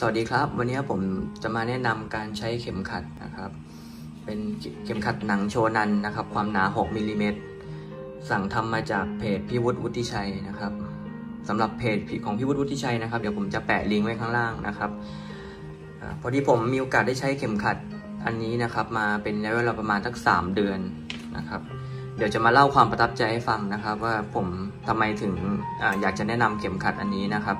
สวัสดีครับ วันนี้ผมจะมาแนะนำการใช้เข็มขัดนะครับ เป็นเข็มขัดหนังโชนันนะครับ ความหนา 6มิลลิเมตรสั่งทำมาจากเพจพี่วุฒิวุฒิชัยนะครับสำหรับเพจของพี่วุฒิวุฒิชัยนะครับ เดี๋ยวผมจะแปะลิงก์ไว้ข้างล่างนะครับพอดีผมมีโอกาสได้ใช้เข็มขัดอันนี้นะครับ มาเป็นระยะเวลาประมาณสัก3เดือนนะครับ เดี๋ยวจะมาเล่าความประทับใจให้ฟังนะครับ ว่าผมทำไมถึงออยากจะแนะนำเข็มขัดอันนี้นะครับ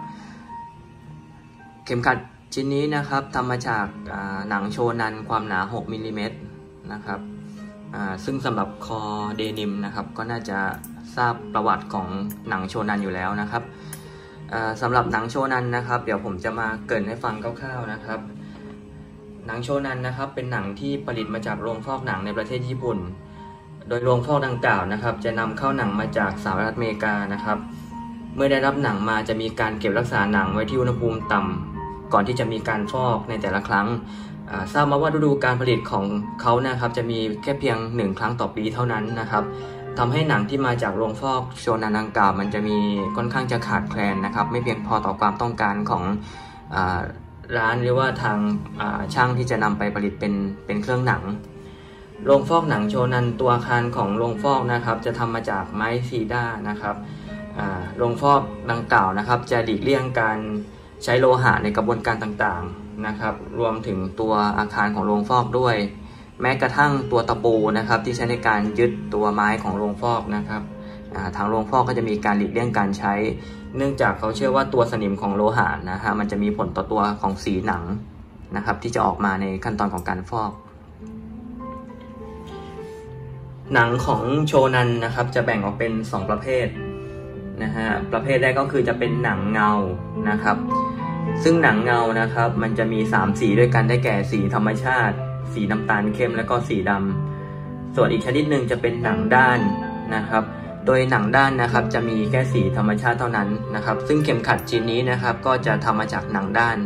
เข็มขัดชิ้นนี้นะครับทำมาจากหนังโชนันความหนา 6มิลลิเมตรนะครับซึ่งสำหรับคอเดนิมนะครับก็น่าจะทราบประวัติของหนังโชนันอยู่แล้วนะครับสำหรับหนังโชนันนะครับ เดี๋ยวผมจะมาเกริ่นให้ฟังคร่าวๆนะครับ หนังโชนันนะครับเป็นหนังที่ผลิตมาจากโรงฟอกหนังในประเทศญี่ปุ่น โดยโรงฟอกดังกล่าวนะครับ จะนำเข้าหนังมาจากสหรัฐอเมริกานะครับ เมื่อได้รับหนังมาจะมีการเก็บรักษาหนังไว้ที่อุณหภูมิต่ำ ก่อนที่จะมีการฟอกในแต่ละครั้งทราบมาว่าฤดูการผลิตของเขานะครับจะมีแค่เพียงหนึ่งครั้งต่อปีเท่านั้นนะครับทำให้หนังที่มาจากโรงฟอกโชนันดังกล่ามันจะมีค่อนข้างจะขาดแคลนนะครับ ไม่เพียงพอต่อความต้องการของอร้านหรือว่าทางช่างที่จะนำไปผลิตเป็นเป็นเครื่องหนัง โรงฟอกหนังโชนันตัวอาคารของโรงฟอกนะครับ จะทำมาจากไม้ซีด้านะครับโรงฟอกดังกล่าวนะครับ จะหลีกเลี่ยงการ ใช้โลหะในกระบวนการต่างๆนะครับ รวมถึงตัวอาคารของโรงฟอกด้วย แม้กระทั่งตัวตะปูนะครับ ที่ใช้ในการยึดตัวไม้ของโรงฟอกนะครับทางโรงฟอกก็จะมีการหลีกเลี่ยงการใช้ เนื่องจากเขาเชื่อว่าตัวสนิมของโลหะนะฮะมันจะมีผลต่อตัวของสีหนังนะครับ ที่จะออกมาในขั้นตอนของการฟอก หนังของโชนันนะครับจะแบ่งออกเป็น 2 ประเภทนะฮะประเภทแรกก็คือจะเป็นหนังเงานะครับ ซึ่งหนังเงานะครับ มันจะมี 3 สีด้วยกันได้แก่สีธรรมชาติ สีน้ำตาลเข้มและก็สีดำส่วนอีกชนิดหนึ่งจะเป็นหนังด้านนะครับ โดยหนังด้านนะครับจะมีแค่สีธรรมชาติเท่านั้นนะครับ ซึ่งเข็มขัดชิ้นนี้นะครับ ก็จะทำมาจากหนังด้าน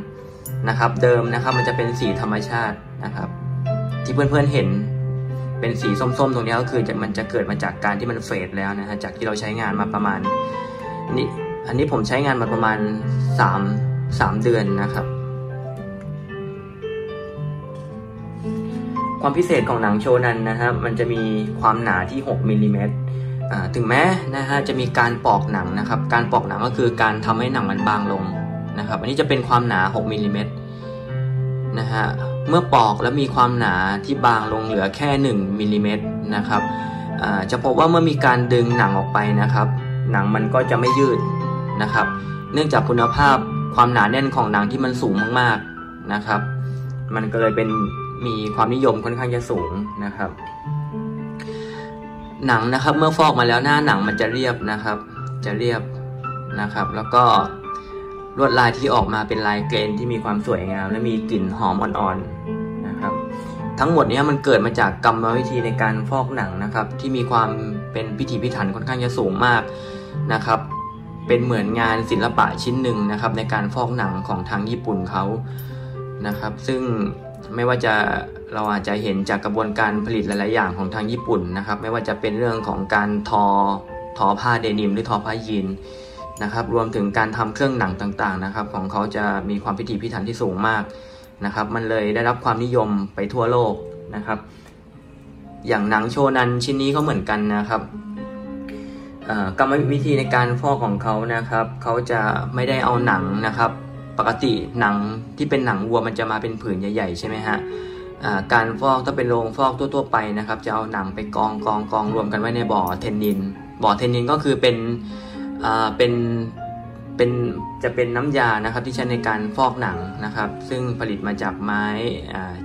นะครับ เดิมนะครับมันจะเป็นสีธรรมชาตินะครับ ที่เพื่อนๆเห็นเป็นสีส้มๆ ตรงนี้ก็คือจะมันจะเกิดมาจากการที่มันเฟดแล้วนะฮะจากที่เราใช้งานมาประมาณนี่อันนี้ผมใช้งานมาประมาณ 3 3 เดือนนะครับ ความพิเศษของหนังโชนันนะครับมันจะมีความหนาที่ 6มิลลิเมตรถึงแม้นะฮะจะมีการปอกหนังนะครับ การปอกหนังก็คือการทำให้หนังมันบางลงนะครับ อันนี้จะเป็นความหนา 6มิลลิเมตรนะฮะ เมื่อปอกแล้วมีความหนาที่บางลงเหลือแค่ 1มิลลิเมตรนะครับจะพบว่าเมื่อมีการดึงหนังออกไปนะครับ หนังมันก็จะไม่ยืดนะครับ เนื่องจากคุณภาพ ความหนาแน่นของหนังที่มันสูงมากๆนะครับ มันก็เลยเป็นมีความนิยมค่อนข้างจะสูงนะครับ หนังนะครับเมื่อฟอกมาแล้วหน้าหนังมันจะเรียบนะครับ จะเรียบนะครับ แล้วก็ลวดลายที่ออกมาเป็นลายเกรนที่มีความสวยงาม และมีกลิ่นหอมอ่อนๆนะครับ ทั้งหมดนี้มันเกิดมาจากกรรมวิธีในการฟอกหนังนะครับ ที่มีความเป็นพิถีพิถันค่อนข้างจะสูงมากนะครับ เป็นเหมือนงานศิลปะชิ้นหนึ่งนะครับในการฟอกหนังของทางญี่ปุ่นเขานะครับ ซึ่งไม่ว่าจะเราอาจจะเห็นจากกระบวนการผลิตหลาย ๆ อย่างของทางญี่ปุ่นนะครับ ไม่ว่าจะเป็นเรื่องของการทอทอผ้าเดนิม หรือทอผ้ายีนนะครับ รวมถึงการทำเครื่องหนังต่าง ๆ นะครับ ของเขาจะมีความพิถีพิถันที่สูงมากนะครับ มันเลยได้รับความนิยมไปทั่วโลกนะครับ อย่างหนังโชนันชิ้นนี้ก็เหมือนกันนะครับ กรรมวิธีในการฟอกของเขานะครับ เขาจะไม่ได้เอาหนังนะครับ ปกติหนังที่เป็นหนังวัวมันจะมาเป็นผืนใหญ่ๆใช่ไหมฮะการฟอกถ้าเป็นโรงฟอกทั่วๆไปนะครับ จะเอาหนังไปกองกองกองรวมกันไว้ในบ่อเทนนิน บ่อเทนนินก็คือเป็นเป็นเป็นจะเป็นน้ำยานะครับที่ใช้ในการฟอกหนังนะครับ ซึ่งผลิตมาจากไม้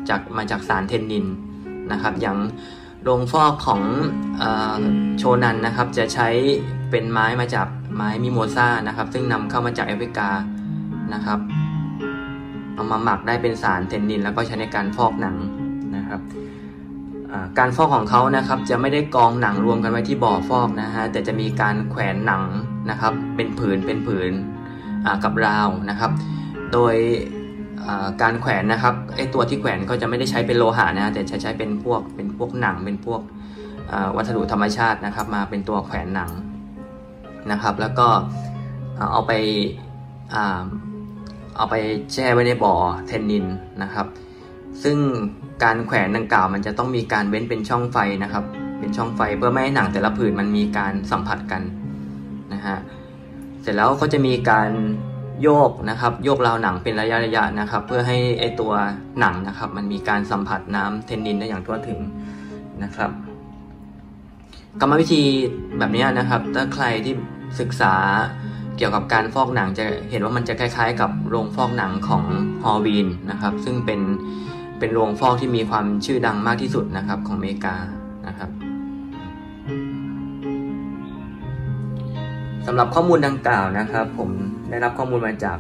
จากมาจากสารเทนนินนะครับ อย่าง โรงฟอกของโชนันนะครับ จะใช้เป็นไม้มาจากไม้มิโมซานะครับ ซึ่งนำเข้ามาจากแอฟริกานะครับเอามาหมักได้เป็นสารเทนนิน แล้วก็ใช้ในการฟอกหนังนะครับการฟอกของเขานะครับจะไม่ได้กองหนังรวมกันไว้ที่บ่อฟอกนะฮะแต่จะมีการแขวนหนังนะครับ เป็นผืนเป็นผืนกับราวนะครับ โดย การแขวนนะครับไอตัวที่แขวนก็จะไม่ได้ใช้เป็นโลหะนะแต่จะใช้เป็นพวกเป็นพวกหนังเป็นพวกวัสดุธรรมชาตินะครับ มาเป็นตัวแขวนหนังนะครับ แล้วก็เอาไปเอาไปแช่ไว้ในบ่อเทนนินนะครับ ซึ่งการแขวนดังกล่าวมันจะต้องมีการเว้นเป็นช่องไฟนะครับ เป็นช่องไฟเพื่อไม่ให้หนังแต่ละผืนมันมีการสัมผัสกันนะฮะเสร็จแล้วก็จะมีการ โยกนะครับ โยกราวหนังเป็นระยะระยะนะครับ เพื่อให้ไอตัวหนังนะครับ มันมีการสัมผัสน้ำเทนนินได้อย่างทั่วถึงนะครับ กรรมวิธีแบบนี้นะครับ ถ้าใครที่ศึกษาเกี่ยวกับการฟอกหนังจะเห็นว่ามันจะคล้ายๆ กับโรงฟอกหนังของฮอลวีนนะครับ ซึ่งเป็นเป็นโรงฟอกที่มีความชื่อดังมากที่สุดนะครับของอเมริกานะครับ สำหรับข้อมูลดังกล่าวนะครับ ผมได้รับข้อมูลมาจาก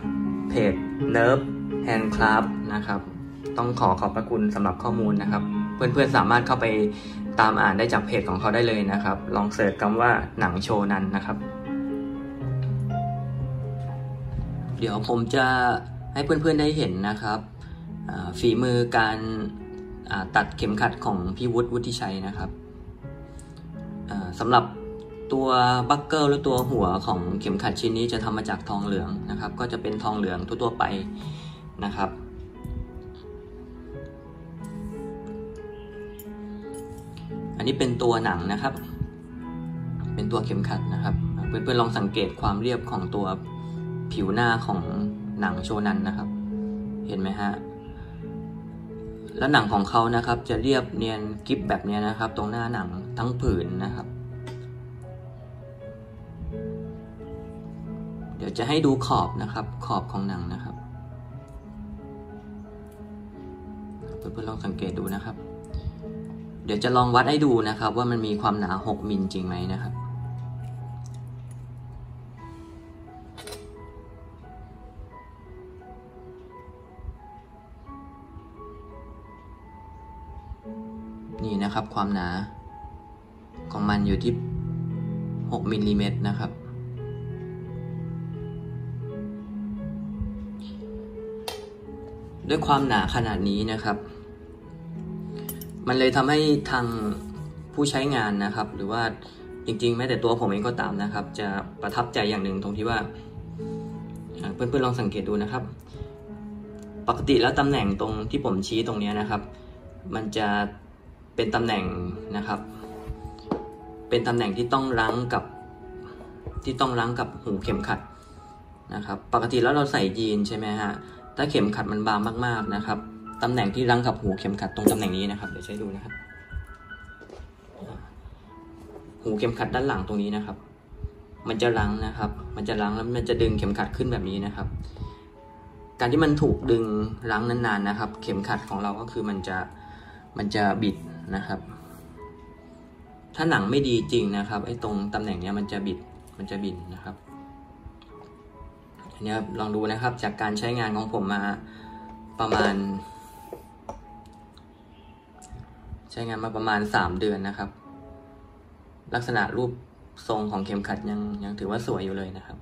เพจ Nerve Handcraft นะครับ ต้องขอขอบพระคุณสำหรับข้อมูลนะครับ เพื่อนๆสามารถเข้าไปตามอ่านได้จากเพจของเขาได้เลยนะครับ ลองเสิร์ชคำว่าหนังโชนันนะครับ เดี๋ยวผมจะให้เพื่อนๆได้เห็นนะครับฝีมือการตัดเข็มขัดของพี่วุฒิวุฒิชัยนะครับสำหรับ ตัวบัคเกิลหรือตัวหัวของเข็มขัดชิ้นนี้จะทำมาจากทองเหลืองนะครับ ก็จะเป็นทองเหลืองทั่วๆไปนะครับ อันนี้เป็นตัวหนังนะครับ เป็นตัวเข็มขัดนะครับเพื่อนๆลองสังเกตความเรียบของตัวผิวหน้าของหนังโชนันนะครับ เห็นไหมฮะแล้วหนังของเขานะครับจะเรียบเนียนกิบแบบนี้นะครับ ตรงหน้าหนังทั้งผืนนะครับ เดี๋ยวจะให้ดูขอบนะครับ ขอบของหนังนะครับเพื่อนๆลองสังเกตดูนะครับ เดี๋ยวจะลองวัดให้ดูนะครับ ว่ามันมีความหนา 6 มิลจริงไหมนะครับนี่นะครับความหนาของมันอยู่ที่ 6มิลลิเมตรนะครับ ด้วยความหนาขนาดนี้นะครับ มันเลยทำให้ทางผู้ใช้งานนะครับ หรือว่าจริงๆ แม้แต่ตัวผมเองก็ตามนะครับ จะประทับใจอย่างหนึ่งตรงที่ว่า เพื่อนๆลองสังเกตดูนะครับ ปกติแล้วตำแหน่งตรงที่ผมชี้ตรงนี้นะครับ มันจะเป็นตำแหน่งนะครับ เป็นตำแหน่งที่ต้องรั้งกับที่ต้องรั้งกับหูเข็มขัดนะครับ ปกติแล้วเราใส่ยีนใช่ไหมฮะ ถ้าเข็มขัดมันบางมากๆนะครับ ตำแหน่งที่รั้งกับหูเข็มขัดตรงตำแหน่งนี้นะครับ เดี๋ยวใช้ดูนะครับ หูเข็มขัดด้านหลังตรงนี้นะครับ มันจะรั้งนะครับ มันจะรั้งแล้วมันจะดึงเข็มขัดขึ้นแบบนี้นะครับ การที่มันถูกดึงรั้งนานๆนะครับ เข็มขัดของเราก็คือมันจะมันจะบิดนะครับ ถ้าหนังไม่ดีจริงนะครับ ไอ้ตรงตำแหน่งนี้มันจะบิด มันจะบินนะครับอันนี้ลองดูนะครับ จากการใช้งานของผมมาประมาณ ใช้งานมาประมาณสามเดือนนะครับ ลักษณะรูปทรงของเข็มขัดยังยังถือว่าสวยอยู่เลยนะครับ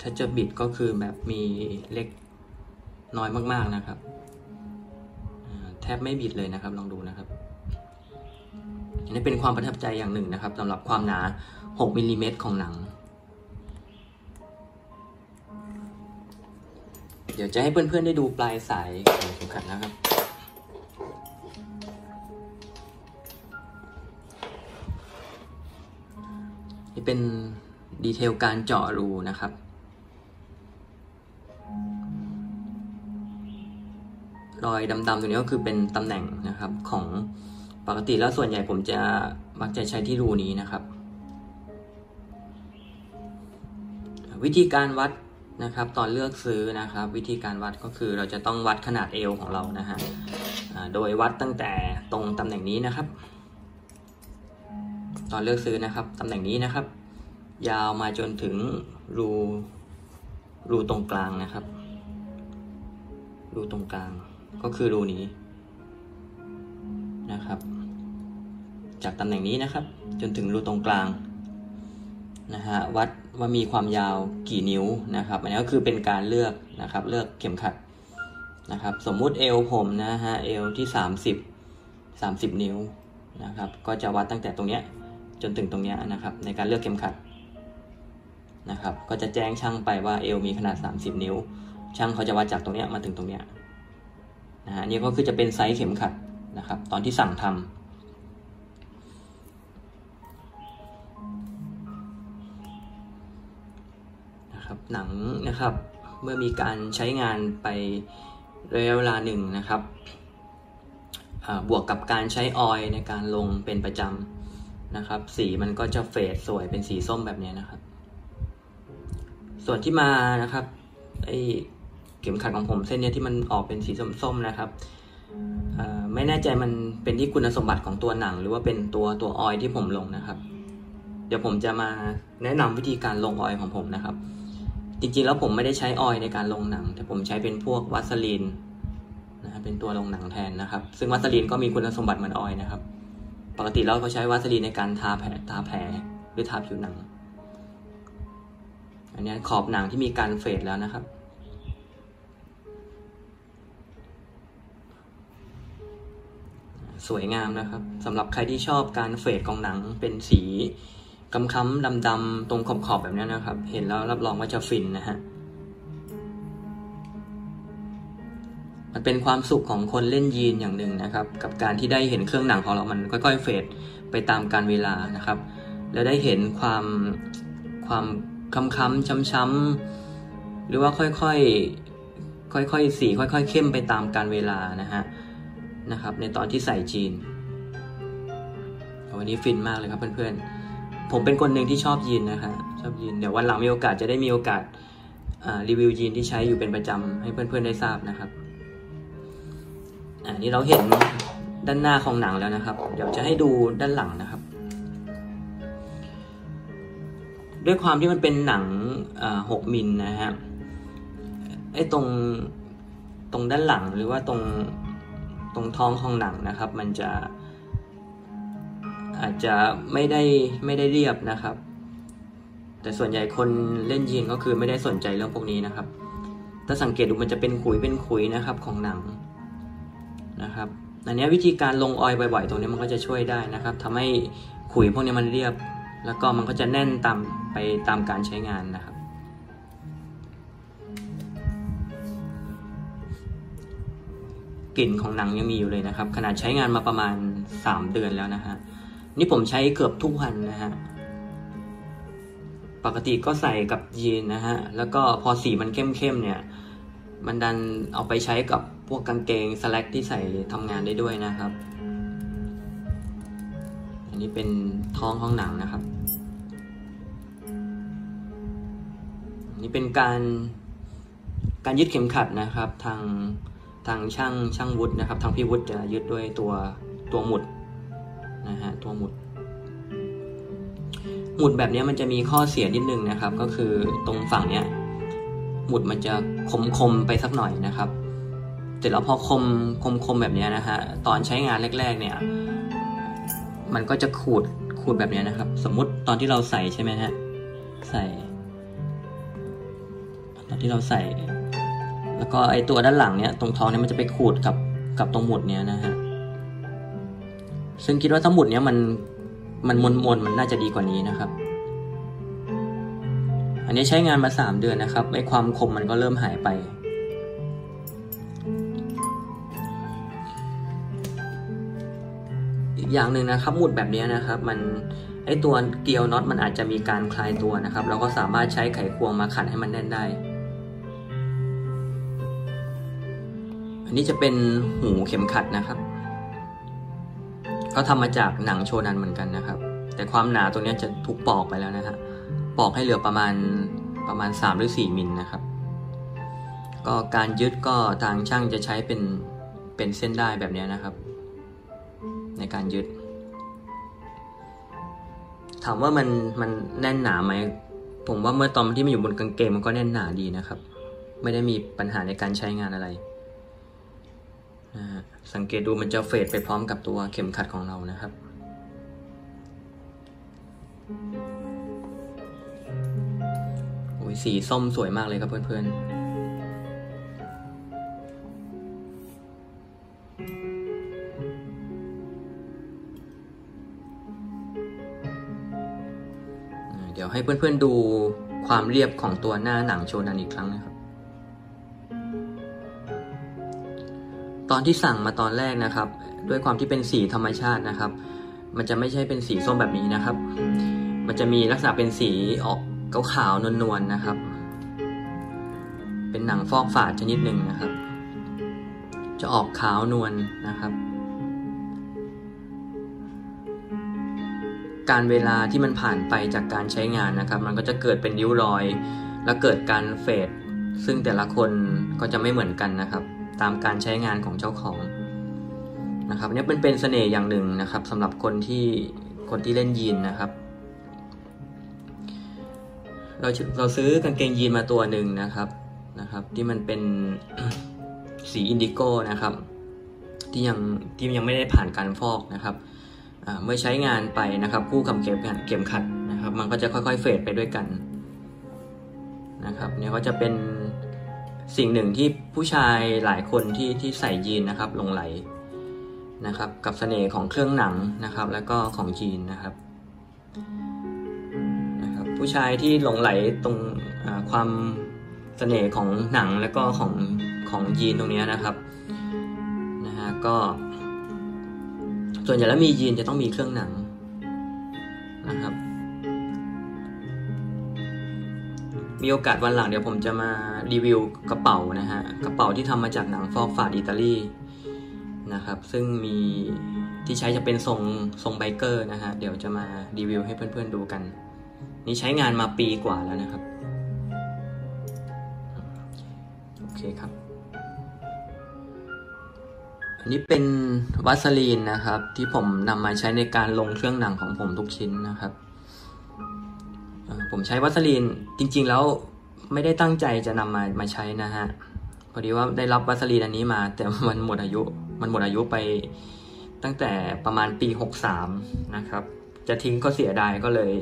ถ้าจะบิดก็คือแบบมีเล็กน้อยมากๆนะครับ แทบไม่บิดเลยนะครับ ลองดูนะครับ อันนี้เป็นความประทับใจอย่างหนึ่งนะครับสำหรับความหนา 6มิลลิเมตรของหนัง เดี๋ยวจะให้เพื่อนๆได้ดูปลายสายของเข็มขัดนะครับ นี่เป็นดีเทลการเจาะรูนะครับรอยดำๆตรงนี้ก็คือเป็นตำแหน่งนะครับของ ปกติแล้วส่วนใหญ่ผมจะมักจะใช้ที่รูนี้นะครับ วิธีการวัดนะครับ ตอนเลือกซื้อนะครับ วิธีการวัดก็คือเราจะต้องวัดขนาดเอวของเรานะฮะโดยวัดตั้งแต่ตรงตำแหน่งนี้นะครับ ตอนเลือกซื้อนะครับตำแหน่งนี้นะครับ ยาวมาจนถึงรูรูตรงกลางนะครับ รูตรงกลางก็คือรูนี้นะครับ จากตำแหน่งนี้นะครับ จนถึงรูตรงกลางนะฮะวัดว่ามีความยาวกี่นิ้วนะครับอันนี้ก็คือเป็นการเลือกนะครับ เลือกเข็มขัดนะครับ สมมุติเอวผมนะฮะเอวที่ 30 30 นิ้วนะครับ ก็จะวัดตั้งแต่ตรงเนี้ยจนถึงตรงเนี้ยนะครับ ในการเลือกเข็มขัดนะครับ ก็จะแจ้งช่างไปว่าเอวมีขนาด 30 นิ้ว ช่างเขาจะวัดจากตรงเนี้ยมาถึงตรงเนี้ยนะฮะนี่ก็คือจะเป็นไซส์เข็มขัดนะครับ ตอนที่สั่งทำ นะครับหนังนะครับเมื่อมีการใช้งานไประยะเวลาหนึ่งนะครับบวกกับการใช้ออยในการลงเป็นประจำนะครับ สีมันก็จะเฟดสวยเป็นสีส้มแบบนี้นะครับ ส่วนที่มานะครับไอเข็มขัดของผมเส้นนี้ที่มันออกเป็นสีส้มๆนะครับไม่แน่ใจมันเป็นที่คุณสมบัติของตัวหนัง หรือว่าเป็นตัวตัวออยที่ผมลงนะครับ เดี๋ยวผมจะมาแนะนำวิธีการลงออยของผมนะครับ จริงๆแล้วผมไม่ได้ใช้ออยในการลงหนัง แต่ผมใช้เป็นพวกวัสลีนนะเป็นตัวลงหนังแทนนะครับ ซึ่งวัสลีนก็มีคุณสมบัติเหมือนออยนะครับ ปกติเราก็ใช้วัสลีนในการทาแผลทาแผลหรือทาผิวหนัง อันนี้ขอบหนังที่มีการเฟดแล้วนะครับสวยงามนะครับสำหรับใครที่ชอบการเฟดของหนังเป็นสี ค้ำๆดำๆตรงขอบๆแบบนี้นะครับ เห็นแล้วรับรองว่าจะฟินนะฮะ มันเป็นความสุขของคนเล่นยีนอย่างหนึ่งนะครับ กับการที่ได้เห็นเครื่องหนังของเรา มันค่อยๆเฟดไปตามการเวลานะครับ แล้วได้เห็นความความค้ำๆช้ำๆหรือว่าค่อยๆค่อยๆสีค่อยๆ เข้มไปตามการเวลานะฮะนะครับ ในตอนที่ใส่จีนวันนี้ฟินมากเลยครับเพื่อนๆ ผมเป็นคนหนึ่งที่ชอบยีนนะคะชอบยีนเดี๋ยววันหลังมีโอกาสจะได้มีโอกาสรีวิวยีนที่ใช้อยู่เป็นประจำให้เพื่อนๆได้ทราบนะครับอันนี้เราเห็นด้านหน้าของหนังแล้วนะครับ เดี๋ยวจะให้ดูด้านหลังนะครับ ด้วยความที่มันเป็นหนังหกมิลนะฮะไอ้ตรงตรงด้านหลังหรือว่าตรงตรงท้องของหนังนะครับ มันจะ อาจจะไม่ได้ไม่ได้เรียบนะครับ แต่ส่วนใหญ่คนเล่นยีนก็คือไม่ได้สนใจเรื่องพวกนี้นะครับ ถ้าสังเกตดูมันจะเป็นขุยเป็นขุยนะครับของหนังนะครับอันนี้วิธีการลงออยบ่อยๆ ตรงนี้มันก็จะช่วยได้นะครับทำให้ขุยพวกนี้มันเรียบ แล้วก็มันก็จะแน่นตามไปตามการใช้งานนะครับ กลิ่นของหนังยังมีอยู่เลยนะครับ ขนาดใช้งานมาประมาณ 3 เดือนแล้วนะฮะ นี่ผมใช้เกือบทุกวันนะฮะ ปกติก็ใส่กับยีนนะฮะ แล้วก็พอสีมันเข้มๆเนี่ย มันดันเอาไปใช้กับพวกกางเกงสแล็กที่ใส่ทำงานได้ด้วยนะครับ อันนี้เป็นท้องห้องหนังนะครับ นี่เป็นการการยึดเข็มขัดนะครับ ทางทางช่างช่างวุฒินะครับ ทางพี่วุฒิจะยึดด้วยตัวตัวหมุด นะฮะตัวหมุด หมุดแบบนี้มันจะมีข้อเสียนิดนึงนะครับ ก็คือตรงฝั่งเนี้ยหมุดมันจะคมคมไปสักหน่อยนะครับเสร็จแล้วพอคมคมคมแบบนี้นะฮะตอนใช้งานแรก ๆ เนี่ย มันก็จะขูดขูดแบบนี้นะครับ สมมุติตอนที่เราใส่ใช่ไหมฮะใส่ ตอนที่เราใส่ แล้วก็ไอตัวด้านหลังเนี่ยตรงท้องเนี่ยมันจะไปขูดกับกับตรงหมุดเนี้ยนะฮะ ซึ่งคิดว่าถ้าหมดเนี้ยมันมันมนมนมันน่าจะดีกว่านี้นะครับ อันนี้ใช้งานมาสามเดือนนะครับไอความคมมันก็เริ่มหายไปอย่างหนึ่งนะครับหมุดแบบนี้นะครับมันไอตัวเกลียวน็อตมันอาจจะมีการคลายตัวนะครับ เราก็สามารถใช้ไขควงมาขันให้มันแน่นได้ อันนี้จะเป็นหูเข็มขัดนะครับ เขาทำมาจากหนังโชนันเหมือนกันนะครับ แต่ความหนาตัวนี้จะถูกปอกไปแล้วนะฮะปอกให้เหลือประมาณประมาณ 3 หรือ 4มิลนะครับ ก็การยึดก็ทางช่างจะใช้เป็นเป็นเส้นได้แบบนี้นะครับ ในการยึด ถามว่ามันมันแน่นหนาไหมผมว่าเมื่อตอนที่มันอยู่บนกางเกงมันก็แน่นหนาดีนะครับ ไม่ได้มีปัญหาในการใช้งานอะไรนะฮะ สังเกตดูมันจะเฟดไปพร้อมกับตัวเข็มขัดของเรานะครับ โอ้ยสีส้มสวยมากเลยครับเพื่อนๆเดี๋ยวให้เพื่อนๆดูความเรียบของตัวหน้าหนังโชนันอีกครั้งนะครับ ตอนที่สั่งมาตอนแรกนะครับ ด้วยความที่เป็นสีธรรมชาตินะครับ มันจะไม่ใช่เป็นสีส้มแบบนี้นะครับ มันจะมีลักษณะเป็นสีออกขาวๆนวลๆนะครับ เป็นหนังฟอกฝาดชนิดหนึ่งนะครับ จะออกขาวนวลนะครับ การเวลาที่มันผ่านไปจากการใช้งานนะครับ มันก็จะเกิดเป็นริ้วรอย และเกิดการเฟดซึ่งแต่ละคนก็จะไม่เหมือนกันนะครับ ตามการใช้งานของเจ้าของนะครับนี่เป็นเป็นเสน่ห์อย่างหนึ่งนะครับสำหรับคนที่คนที่เล่นยีนส์นะครับ เราเราซื้อกางเกงยีนส์มาตัวหนึ่งนะครับนะครับ ที่มันเป็นสี indigo นะครับ ที่ยังที่ยังไม่ได้ผ่านการฟอกนะครับเมื่อใช้งานไปนะครับ คู่กับเข็มเข็มขัดนะครับ มันก็จะค่อยๆเฟดไปด้วยกันนะครับ เนี่ยก็จะเป็น สิ่งหนึ่งที่ผู้ชายหลายคนที่ที่ใส่ยีนนะครับลงไหลนะครับกับเสน่ห์ของเครื่องหนังนะครับ แล้วก็ของยีนนะครับนะครับ ผู้ชายที่หลงไหลตรงความเสน่ห์ของหนังแล้วก็ของของยีนตรงนี้นะครับนะฮะก็ ส่วนใหญ่แล้วมียีนจะต้องมีเครื่องหนังนะครับ มีโอกาสวันหลังเดี๋ยวผมจะมารีวิวกระเป๋านะฮะ กระเป๋าที่ทำมาจากหนังฟอกฝาดอิตาลีนะครับ ซึ่งมีที่ใช้จะเป็นทรงทรงไบเกอร์นะฮะ เดี๋ยวจะมารีวิวให้เพื่อนๆดูกัน นี่ใช้งานมาปีกว่าแล้วนะครับ โอเคครับ อันนี้เป็นวัสลีนนะครับ ที่ผมนำมาใช้ในการลงเครื่องหนังของผมทุกชิ้นนะครับ ผมใช้วัสลีนจริง ๆ แล้วไม่ได้ตั้งใจจะนำมามาใช้นะฮะพอดีว่าได้รับวัสลีนอันนี้มา แต่มันหมดอายุมันหมดอายุไปตั้งแต่ประมาณปี 63 นะครับ จะทิ้งก็เสียดายก็เลย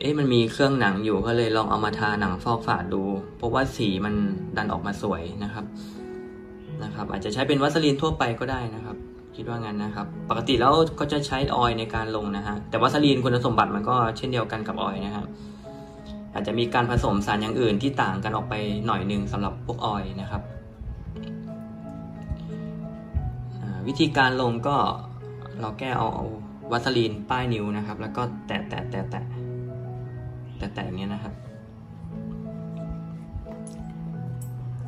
เอ๊ะมันมีเครื่องหนังอยู่ก็เลยลองเอามาทาหนังฟอกฝาดดู เพราะว่าสีมันดันออกมาสวยนะครับนะครับ อาจจะใช้เป็นวัสลีนทั่วไปก็ได้นะครับ คิดว่างั้นนะครับ ปกติแล้วก็จะใช้ออยในการลงนะฮะแต่วัสลีนคุณสมบัติมันก็เช่นเดียวกันกับออยนะครับ อาจจะมีการผสมสารอย่างอื่นที่ต่างกันออกไปหน่อยหนึ่งสำหรับพวกออยนะครับ วิธีการลงก็เราแก้เอาวัสลีนป้ายนิ้วนะครับ แล้วก็แตะแตะแตะแตะแตะแตะอย่างเงี้ยนะครับ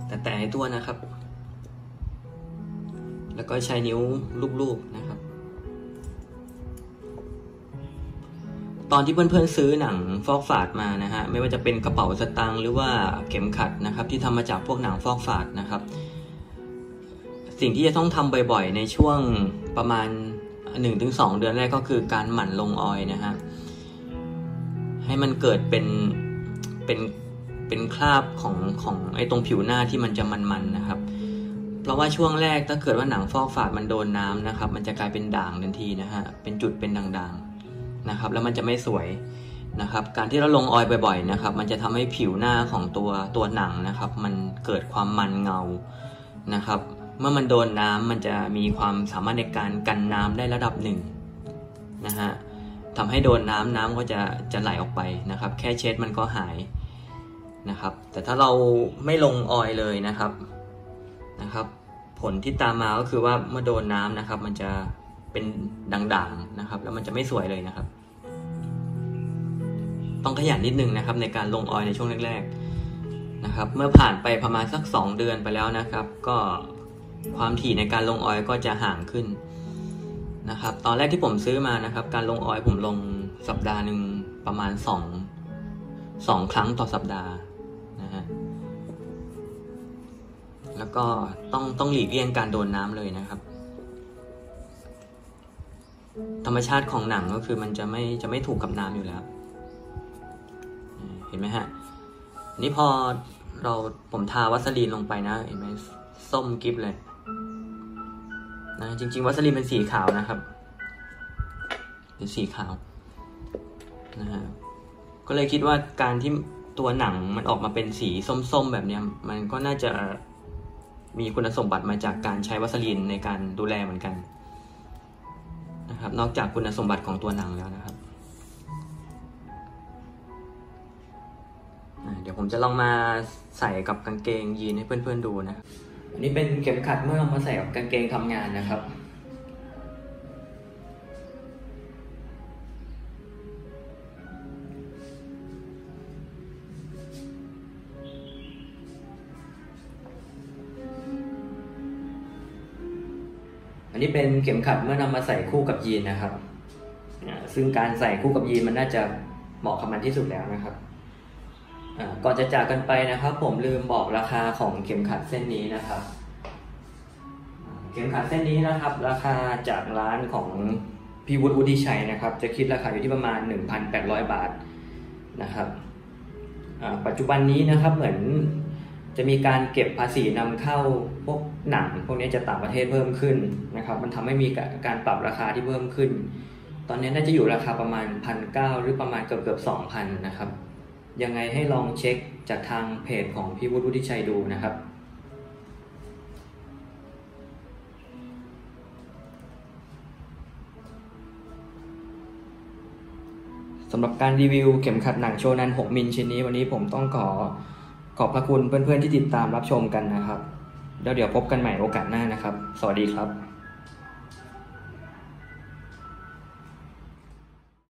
แตะแตะให้ตัวนะครับ แล้วก็ใช้นิ้วลูบๆนะครับ ตอนที่เพื่อนๆซื้อหนังฟอกฝาดมานะฮะไม่ว่าจะเป็นกระเป๋าสตางค์หรือว่าเข็มขัดนะครับ ที่ทำมาจากพวกหนังฟอกฝาดนะครับ สิ่งที่จะต้องทำบ่อยๆ ในช่วงประมาณ 1-2 เดือนแรกก็คือการหมั่นลงออยนะฮะให้มันเกิดเป็นเป็นเป็นคราบของของไอ้ตรงผิวหน้าที่มันจะมันๆนะครับ เพราะว่าช่วงแรกถ้าเกิดว่าหนังฟอกฝาดมันโดนน้ำนะครับ มันจะกลายเป็นด่างทันทีนะฮะเป็นจุดเป็นด่างๆ นะครับ แล้วมันจะไม่สวยนะครับ การที่เราลงออยบ่อยๆนะครับ มันจะทำให้ผิวหน้าของตัวตัวหนังนะครับ มันเกิดความมันเงานะครับ เมื่อมันโดนน้ำมันจะมีความสามารถในการกันน้ำได้ระดับหนึ่งนะฮะทำให้โดนน้ำน้ำก็จะจะไหลออกไปนะครับ แค่เช็ดมันก็หายนะครับ แต่ถ้าเราไม่ลงออยเลยนะครับนะครับ ผลที่ตามมาก็คือว่าเมื่อโดนน้ำนะครับ มันจะ เป็นด่างๆนะครับ แล้วมันจะไม่สวยเลยนะครับ ต้องขยันนิดนึงนะครับ ในการลงออยในช่วงแรก ๆนะครับ เมื่อผ่านไปประมาณสัก 2 เดือนไปแล้วนะครับ ก็ความถี่ในการลงออยก็จะห่างขึ้นนะครับ ตอนแรกที่ผมซื้อมานะครับ การลงออยผมลงสัปดาห์หนึ่งประมาณ2 2ครั้งต่อสัปดาห์นะฮะแล้วก็ต้องต้องหลีกเลี่ยงการโดนน้ำเลยนะครับ ธรรมชาติของหนังก็คือมันจะไม่จะไม่ถูกกับน้ำอยู่แล้ว เห็นไหมฮะ นี่พอเราผมทาวัสลีนลงไปนะ เห็นไหมส้มกิฟเลยนะจริง ๆ วัสลีนเป็นสีขาวนะครับเป็นสีขาวนะฮะก็เลยคิดว่าการที่ตัวหนังมันออกมาเป็นสีส้มๆแบบนี้มันก็น่าจะมีคุณสมบัติมาจากการใช้วัสลีนในการดูแลเหมือนกัน นะครับ นอกจากคุณสมบัติของตัวหนังแล้วนะครับเดี๋ยวผมจะลองมาใส่กับกางเกงยีนให้เพื่อนๆดูนะ อันนี้เป็นเข็มขัดเมื่อเอามาใส่กับกางเกงทำงานนะครับ นนี้เป็นเข็มขัดเมื่อนำมาใส่คู่กับยีนนะครับ ซึ่งการใส่คู่กับยีนมันน่าจะเหมาะกับมันที่สุดแล้วนะครับ ก่อนจะจากกันไปนะครับ ผมลืมบอกราคาของเข็มขัดเส้นนี้นะครับ เข็มขัดเส้นนี้นะครับ ราคาจากร้านของพี่วุฒิวุฒิชัยนะครับ จะคิดราคาอยู่ที่ประมาณ 1,800 บาทนะครับ ปัจจุบันนี้นะครับเหมือน จะมีการเก็บภาษีนำเข้าพวกหนังพวกนี้จะต่างประเทศเพิ่มขึ้นนะครับ มันทำให้มีการปรับราคาที่เพิ่มขึ้น ตอนนี้น่าจะอยู่ราคาประมาณพันเหรือประมาณเกือบเกือบสองพันนะครับ ยังไงให้ลองเช็คจากทางเพจของพี่วุฒิวุฒิชัยดูนะครับสำหรับการรีวิวเข็มขัดหนังโชนัน 6 มิลชิ้นนี้วันนี้ผมต้องขอ ขอบพระคุณเพื่อนๆที่ติดตามรับชมกันนะครับ แล้วเดี๋ยวพบกันใหม่โอกาสหน้านะครับ สวัสดีครับ